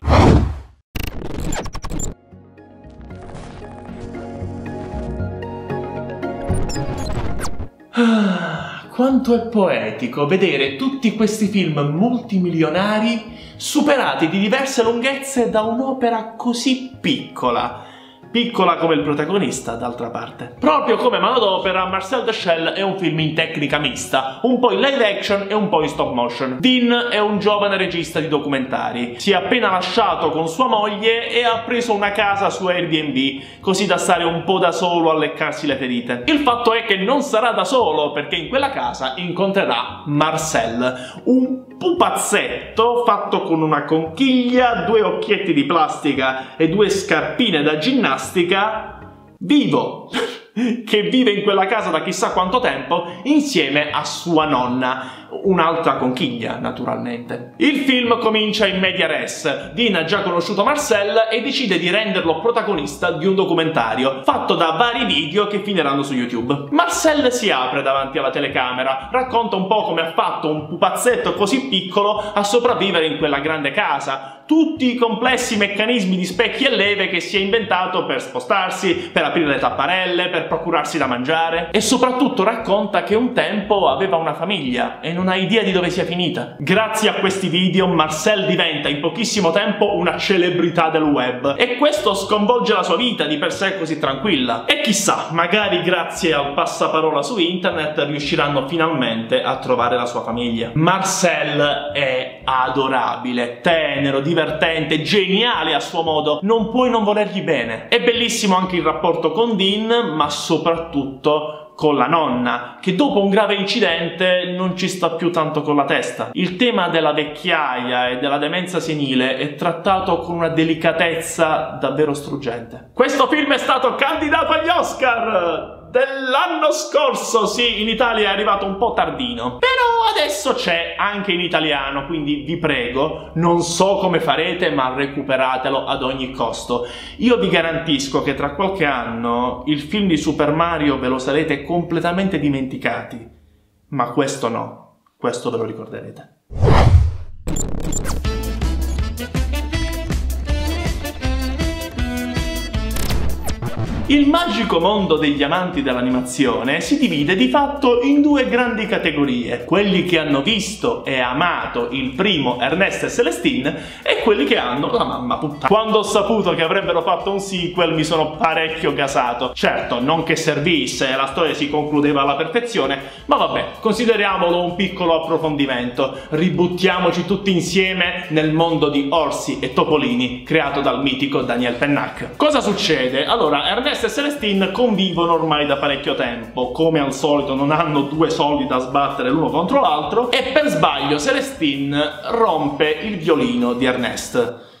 Ah, quanto è poetico vedere tutti questi film multimilionari superati di diverse lunghezze da un'opera così piccola piccola come il protagonista, d'altra parte. Proprio come manodopera, Marcel Deschelles è un film in tecnica mista, un po' in live action e un po' in stop motion. Dean è un giovane regista di documentari. Si è appena lasciato con sua moglie e ha preso una casa su Airbnb, così da stare un po' da solo a leccarsi le ferite. Il fatto è che non sarà da solo, perché in quella casa incontrerà Marcel, un pupazzetto fatto con una conchiglia, due occhietti di plastica e due scarpine da ginnastica vivo che vive in quella casa da chissà quanto tempo insieme a sua nonna un'altra conchiglia, naturalmente. Il film comincia in media res. Dean ha già conosciuto Marcel e decide di renderlo protagonista di un documentario fatto da vari video che finiranno su YouTube. Marcel si apre davanti alla telecamera, racconta un po' come ha fatto un pupazzetto così piccolo a sopravvivere in quella grande casa, tutti i complessi meccanismi di specchi e leve che si è inventato per spostarsi, per aprire le tapparelle, per procurarsi da mangiare e soprattutto racconta che un tempo aveva una famiglia e non ha idea di dove sia finita. Grazie a questi video Marcel diventa in pochissimo tempo una celebrità del web e questo sconvolge la sua vita di per sé così tranquilla. E chissà, magari grazie al passaparola su internet riusciranno finalmente a trovare la sua famiglia. Marcel è adorabile, tenero, divertente, geniale a suo modo, non puoi non volergli bene. È bellissimo anche il rapporto con Dean, ma soprattutto con la nonna, che dopo un grave incidente non ci sta più tanto con la testa. Il tema della vecchiaia e della demenza senile è trattato con una delicatezza davvero struggente. Questo film è stato candidato agli Oscar! Dell'anno scorso, sì, in Italia è arrivato un po' tardino, però adesso c'è anche in italiano, quindi vi prego, non so come farete, ma recuperatelo ad ogni costo. Io vi garantisco che tra qualche anno il film di Super Mario ve lo sarete completamente dimenticati, ma questo no, questo ve lo ricorderete. Il magico mondo degli amanti dell'animazione si divide di fatto in due grandi categorie, quelli che hanno visto e amato il primo Ernest e Celestine e quelli che hanno la mamma puttana. Quando ho saputo che avrebbero fatto un sequel mi sono parecchio gasato. Certo, non che servisse, la storia si concludeva alla perfezione, ma vabbè, consideriamolo un piccolo approfondimento. Ributtiamoci tutti insieme nel mondo di Orsi e Topolini creato dal mitico Daniel Pennac. Cosa succede? Allora, Ernest Celeste e Celestine convivono ormai da parecchio tempo, come al solito non hanno due soldi da sbattere l'uno contro l'altro e per sbaglio Celestine rompe il violino di Ernest.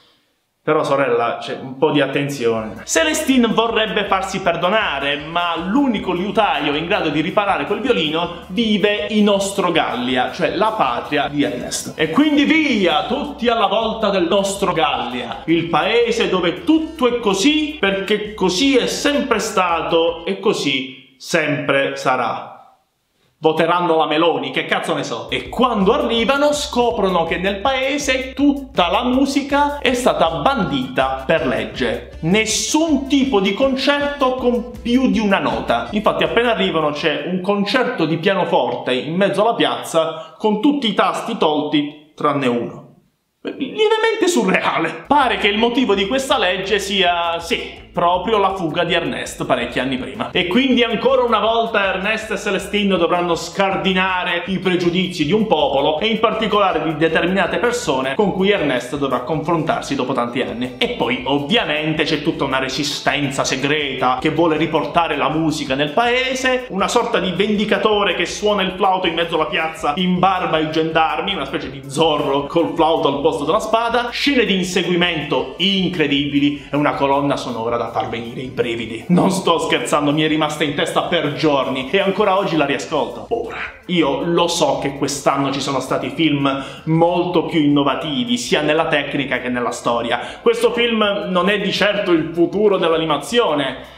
Però sorella, c'è un po' di attenzione. Celestine vorrebbe farsi perdonare, ma l'unico liutaio in grado di riparare quel violino vive in Ostrogallia, cioè la patria di Ernest. E quindi via, tutti alla volta del nostro Gallia, il paese dove tutto è così perché così è sempre stato e così sempre sarà voteranno la Meloni, che cazzo ne so. E quando arrivano scoprono che nel paese tutta la musica è stata bandita per legge. Nessun tipo di concerto con più di una nota. Infatti appena arrivano c'è un concerto di pianoforte in mezzo alla piazza con tutti i tasti tolti tranne uno lievemente surreale. Pare che il motivo di questa legge sia, sì, proprio la fuga di Ernest parecchi anni prima. E quindi ancora una volta Ernest e Celestino dovranno scardinare i pregiudizi di un popolo e in particolare di determinate persone con cui Ernest dovrà confrontarsi dopo tanti anni. E poi ovviamente c'è tutta una resistenza segreta che vuole riportare la musica nel paese, una sorta di vendicatore che suona il flauto in mezzo alla piazza in barba ai gendarmi, una specie di zorro col flauto al posto della spada, scene di inseguimento incredibili e una colonna sonora da far venire i brividi. Non sto scherzando, mi è rimasta in testa per giorni e ancora oggi la riascolto. Ora, io lo so che quest'anno ci sono stati film molto più innovativi, sia nella tecnica che nella storia. Questo film non è di certo il futuro dell'animazione,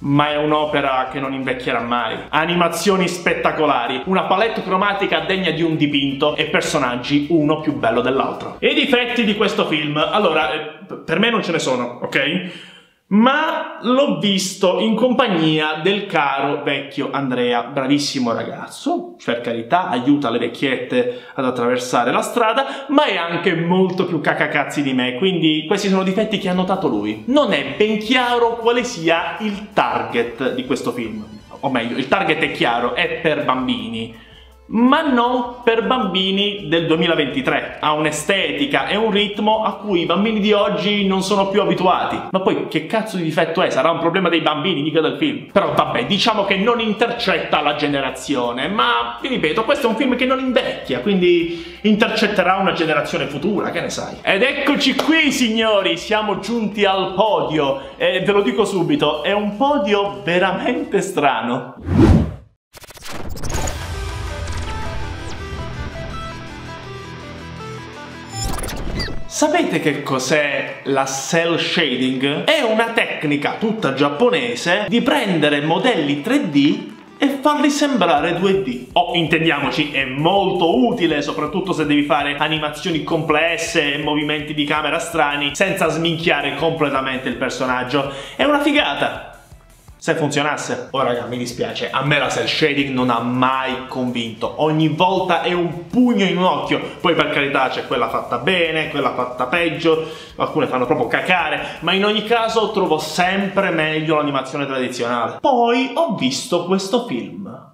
ma è un'opera che non invecchierà mai. Animazioni spettacolari, una palette cromatica degna di un dipinto e personaggi uno più bello dell'altro. E i difetti di questo film? Allora, eh, per me non ce ne sono, ok? Ma l'ho visto in compagnia del caro vecchio Andrea, bravissimo ragazzo, per carità, aiuta le vecchiette ad attraversare la strada, ma è anche molto più cacacazzi di me, quindi questi sono difetti che ha notato lui. Non è ben chiaro quale sia il target di questo film, o meglio, il target è chiaro, è per bambini ma non per bambini del 2023. Ha un'estetica e un ritmo a cui i bambini di oggi non sono più abituati. Ma poi che cazzo di difetto è? Sarà un problema dei bambini, mica del film. Però vabbè, diciamo che non intercetta la generazione, ma vi ripeto, questo è un film che non invecchia, quindi intercetterà una generazione futura, che ne sai. Ed eccoci qui, signori, siamo giunti al podio e ve lo dico subito, è un podio veramente strano. Sapete che cos'è la cell shading? È una tecnica tutta giapponese di prendere modelli 3D e farli sembrare 2D. O oh, intendiamoci, è molto utile, soprattutto se devi fare animazioni complesse e movimenti di camera strani senza sminchiare completamente il personaggio. È una figata se funzionasse. Oh raga, mi dispiace, a me la cell shading non ha mai convinto. Ogni volta è un pugno in un occhio. Poi per carità c'è quella fatta bene, quella fatta peggio, alcune fanno proprio cacare, ma in ogni caso trovo sempre meglio l'animazione tradizionale. Poi ho visto questo film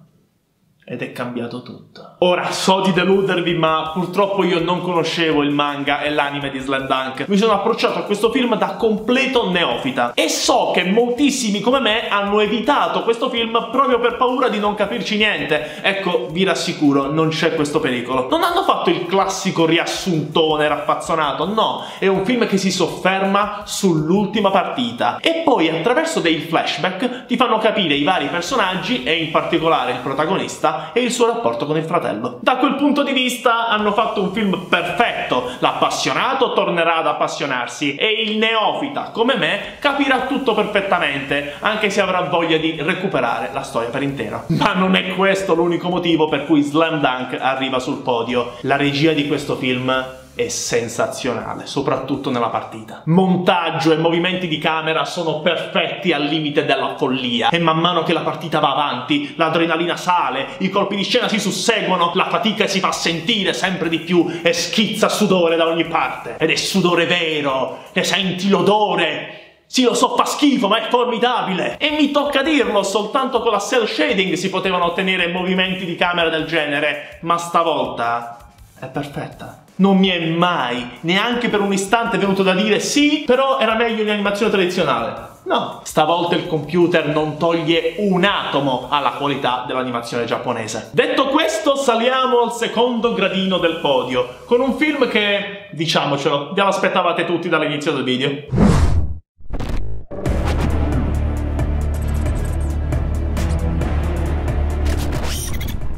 ed è cambiato tutto. Ora, so di deludervi, ma purtroppo io non conoscevo il manga e l'anime di Slam Dunk. Mi sono approcciato a questo film da completo neofita e so che moltissimi come me hanno evitato questo film proprio per paura di non capirci niente. Ecco, vi rassicuro, non c'è questo pericolo. Non hanno fatto il classico riassuntone raffazzonato, no, è un film che si sofferma sull'ultima partita e poi attraverso dei flashback ti fanno capire i vari personaggi e in particolare il protagonista e il suo rapporto con il fratello. Da quel punto di vista hanno fatto un film perfetto, l'appassionato tornerà ad appassionarsi e il neofita, come me, capirà tutto perfettamente, anche se avrà voglia di recuperare la storia per intero. Ma non è questo l'unico motivo per cui Slam Dunk arriva sul podio. La regia di questo film è sensazionale, soprattutto nella partita. Montaggio e movimenti di camera sono perfetti al limite della follia e man mano che la partita va avanti, l'adrenalina sale, i colpi di scena si susseguono, la fatica si fa sentire sempre di più e schizza sudore da ogni parte. Ed è sudore vero, ne senti l'odore, sì, lo so, fa schifo, ma è formidabile! E mi tocca dirlo, soltanto con la cell shading si potevano ottenere movimenti di camera del genere, ma stavolta è perfetta non mi è mai, neanche per un istante, venuto da dire sì, però era meglio in animazione tradizionale. No, stavolta il computer non toglie un atomo alla qualità dell'animazione giapponese. Detto questo, saliamo al secondo gradino del podio, con un film che, diciamocelo, ve l'aspettavate tutti dall'inizio del video.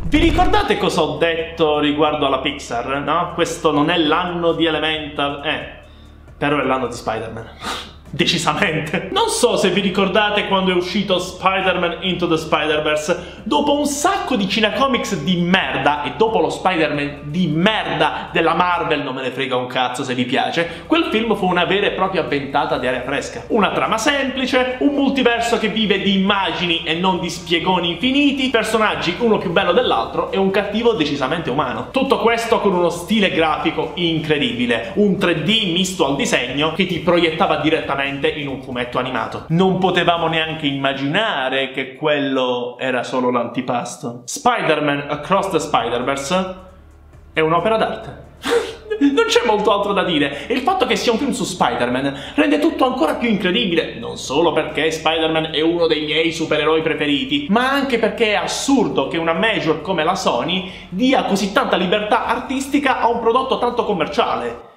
Vi ricordate cosa ho detto riguardo alla Pixar? No? Questo non è l'anno di Elemental, eh, però è l'anno di Spider-Man. Decisamente. Non so se vi ricordate quando è uscito Spider-Man Into the Spider-Verse. Dopo un sacco di cinecomics di merda e dopo lo Spider-Man di merda della Marvel, non me ne frega un cazzo se vi piace, quel film fu una vera e propria ventata di aria fresca. Una trama semplice, un multiverso che vive di immagini e non di spiegoni infiniti, personaggi uno più bello dell'altro e un cattivo decisamente umano. Tutto questo con uno stile grafico incredibile, un 3D misto al disegno che ti proiettava direttamente direttamente in un fumetto animato. Non potevamo neanche immaginare che quello era solo l'antipasto. Spider-Man Across the Spider-Verse è un'opera d'arte. non c'è molto altro da dire. E il fatto che sia un film su Spider-Man rende tutto ancora più incredibile. Non solo perché Spider-Man è uno dei miei supereroi preferiti, ma anche perché è assurdo che una major come la Sony dia così tanta libertà artistica a un prodotto tanto commerciale.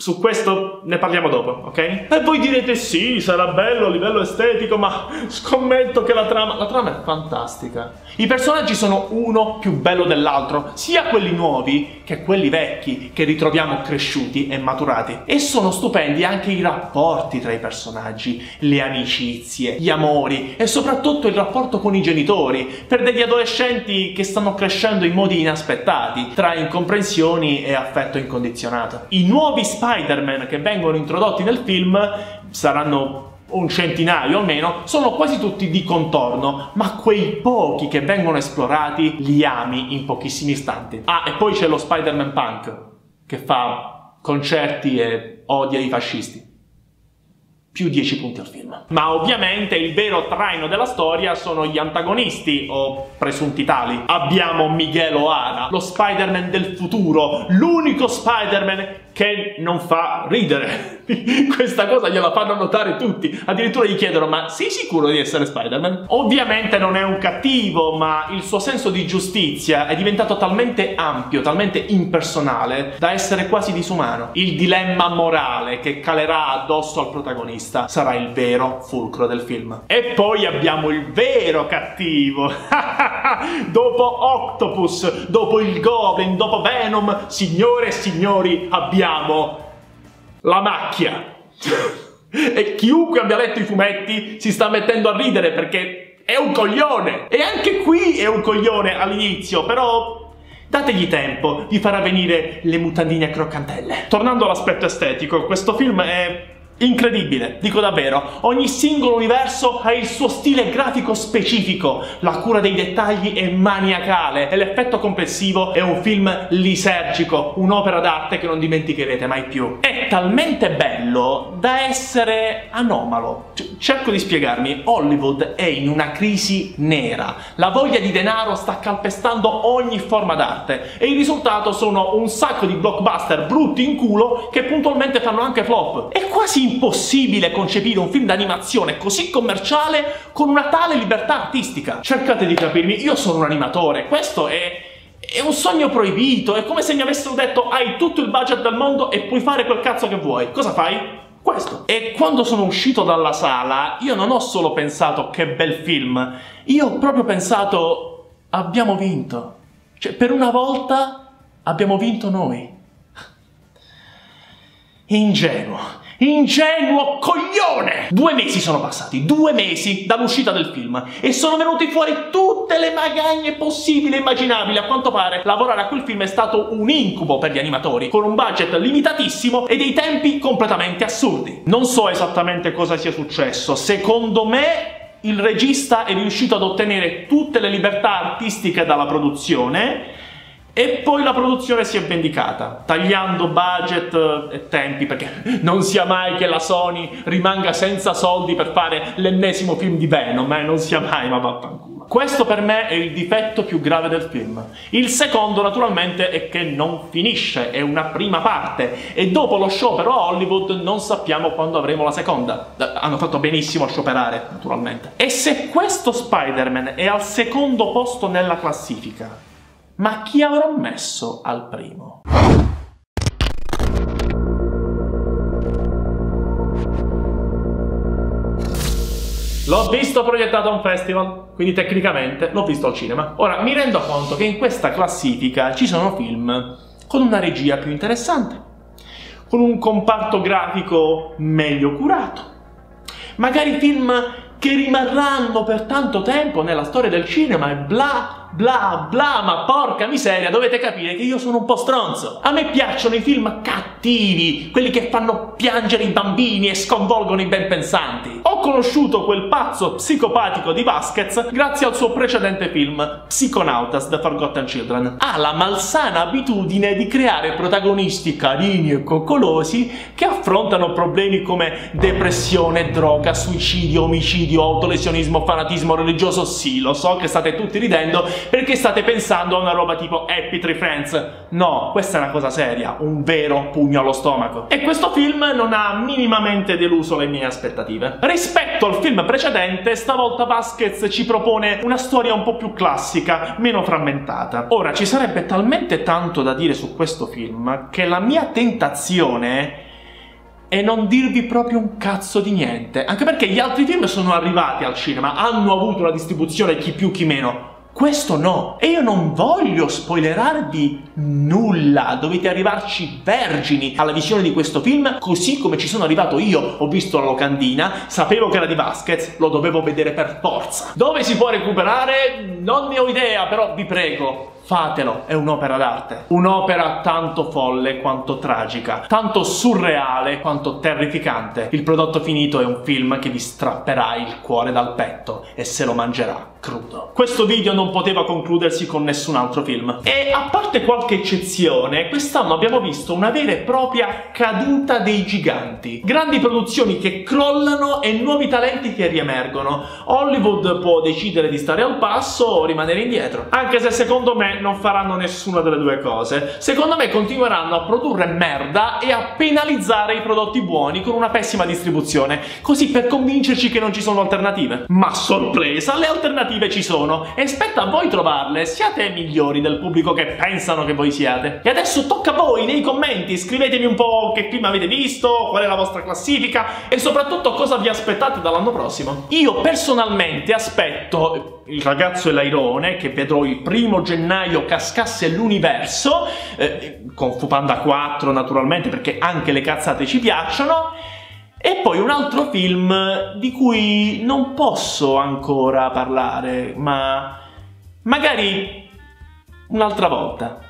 Su questo ne parliamo dopo, ok? E voi direte sì, sarà bello a livello estetico, ma scommetto che la trama... La trama è fantastica. I personaggi sono uno più bello dell'altro, sia quelli nuovi che quelli vecchi, che ritroviamo cresciuti e maturati. E sono stupendi anche i rapporti tra i personaggi, le amicizie, gli amori e soprattutto il rapporto con i genitori, per degli adolescenti che stanno crescendo in modi inaspettati, tra incomprensioni e affetto incondizionato. I nuovi spazi Spider-Man che vengono introdotti nel film saranno un centinaio almeno, sono quasi tutti di contorno, ma quei pochi che vengono esplorati li ami in pochissimi istanti. Ah, e poi c'è lo Spider-Man Punk, che fa concerti e odia i fascisti più 10 punti al film. Ma ovviamente il vero traino della storia sono gli antagonisti, o presunti tali. Abbiamo Miguel O'Hara, lo Spider-Man del futuro, l'unico Spider-Man che non fa ridere. Questa cosa gliela fanno notare tutti. Addirittura gli chiedono: Ma sei sicuro di essere Spider-Man? Ovviamente non è un cattivo, ma il suo senso di giustizia è diventato talmente ampio, talmente impersonale, da essere quasi disumano. Il dilemma morale che calerà addosso al protagonista sarà il vero fulcro del film. E poi abbiamo il vero cattivo. dopo Octopus, dopo il Goblin, dopo Venom, signore e signori, abbiamo la macchia. e chiunque abbia letto i fumetti si sta mettendo a ridere perché è un coglione. E anche qui è un coglione all'inizio, però Dategli tempo, vi farà venire le mutandine a croccantelle. Tornando all'aspetto estetico, questo film è Incredibile, dico davvero, ogni singolo universo ha il suo stile grafico specifico, la cura dei dettagli è maniacale e l'effetto complessivo è un film lisergico, un'opera d'arte che non dimenticherete mai più. È talmente bello da essere anomalo. C cerco di spiegarmi, Hollywood è in una crisi nera, la voglia di denaro sta calpestando ogni forma d'arte e il risultato sono un sacco di blockbuster brutti in culo che puntualmente fanno anche flop. È quasi impossibile concepire un film d'animazione così commerciale con una tale libertà artistica. Cercate di capirmi, io sono un animatore, questo è... È un sogno proibito, è come se mi avessero detto hai tutto il budget del mondo e puoi fare quel cazzo che vuoi. Cosa fai? Questo. E quando sono uscito dalla sala, io non ho solo pensato che bel film, io ho proprio pensato abbiamo vinto. Cioè, per una volta abbiamo vinto noi. Ingenuo. Ingenuo coglione! Due mesi sono passati, due mesi dall'uscita del film e sono venuti fuori tutte le magagne possibili e immaginabili. A quanto pare lavorare a quel film è stato un incubo per gli animatori, con un budget limitatissimo e dei tempi completamente assurdi. Non so esattamente cosa sia successo, secondo me il regista è riuscito ad ottenere tutte le libertà artistiche dalla produzione e poi la produzione si è vendicata, tagliando budget e tempi, perché non sia mai che la Sony rimanga senza soldi per fare l'ennesimo film di Venom, eh? non sia mai, ma vaffanculo. Questo per me è il difetto più grave del film. Il secondo, naturalmente, è che non finisce, è una prima parte, e dopo lo sciopero a Hollywood non sappiamo quando avremo la seconda. Eh, hanno fatto benissimo a scioperare, naturalmente. E se questo Spider-Man è al secondo posto nella classifica, ma chi avrò messo al primo? L'ho visto proiettato a un festival, quindi tecnicamente l'ho visto al cinema. Ora, mi rendo conto che in questa classifica ci sono film con una regia più interessante, con un comparto grafico meglio curato, magari film che rimarranno per tanto tempo nella storia del cinema e bla bla bla, ma porca miseria, dovete capire che io sono un po' stronzo. A me piacciono i film cattivi, quelli che fanno piangere i bambini e sconvolgono i ben pensanti. Ho conosciuto quel pazzo psicopatico di Vasquez grazie al suo precedente film, Psychonautas The Forgotten Children. Ha la malsana abitudine di creare protagonisti carini e coccolosi che affrontano problemi come depressione, droga, suicidio, omicidio, autolesionismo, fanatismo religioso. Sì, lo so che state tutti ridendo, perché state pensando a una roba tipo Happy Tree Friends. No, questa è una cosa seria, un vero pugno allo stomaco. E questo film non ha minimamente deluso le mie aspettative. Rispetto al film precedente, stavolta Vasquez ci propone una storia un po' più classica, meno frammentata. Ora, ci sarebbe talmente tanto da dire su questo film che la mia tentazione e non dirvi proprio un cazzo di niente. Anche perché gli altri film sono arrivati al cinema, hanno avuto una distribuzione chi più chi meno. Questo no. E io non voglio spoilerarvi nulla. Dovete arrivarci vergini alla visione di questo film, così come ci sono arrivato io. Ho visto la locandina, sapevo che era di Vasquez, lo dovevo vedere per forza. Dove si può recuperare? Non ne ho idea, però vi prego, Fatelo, è un'opera d'arte. Un'opera tanto folle quanto tragica, tanto surreale quanto terrificante. Il prodotto finito è un film che vi strapperà il cuore dal petto e se lo mangerà crudo. Questo video non poteva concludersi con nessun altro film. E a parte qualche eccezione, quest'anno abbiamo visto una vera e propria caduta dei giganti. Grandi produzioni che crollano e nuovi talenti che riemergono. Hollywood può decidere di stare al passo o rimanere indietro. Anche se secondo me non faranno nessuna delle due cose. Secondo me continueranno a produrre merda e a penalizzare i prodotti buoni con una pessima distribuzione, così per convincerci che non ci sono alternative. Ma sorpresa, le alternative ci sono e spetta a voi trovarle, siate migliori del pubblico che pensano che voi siate. E adesso tocca a voi nei commenti, scrivetemi un po' che film avete visto, qual è la vostra classifica e soprattutto cosa vi aspettate dall'anno prossimo. Io personalmente aspetto il ragazzo e l'airone, che vedrò il primo gennaio cascasse l'universo, eh, con Fupanda 4 naturalmente, perché anche le cazzate ci piacciono, e poi un altro film di cui non posso ancora parlare, ma magari un'altra volta.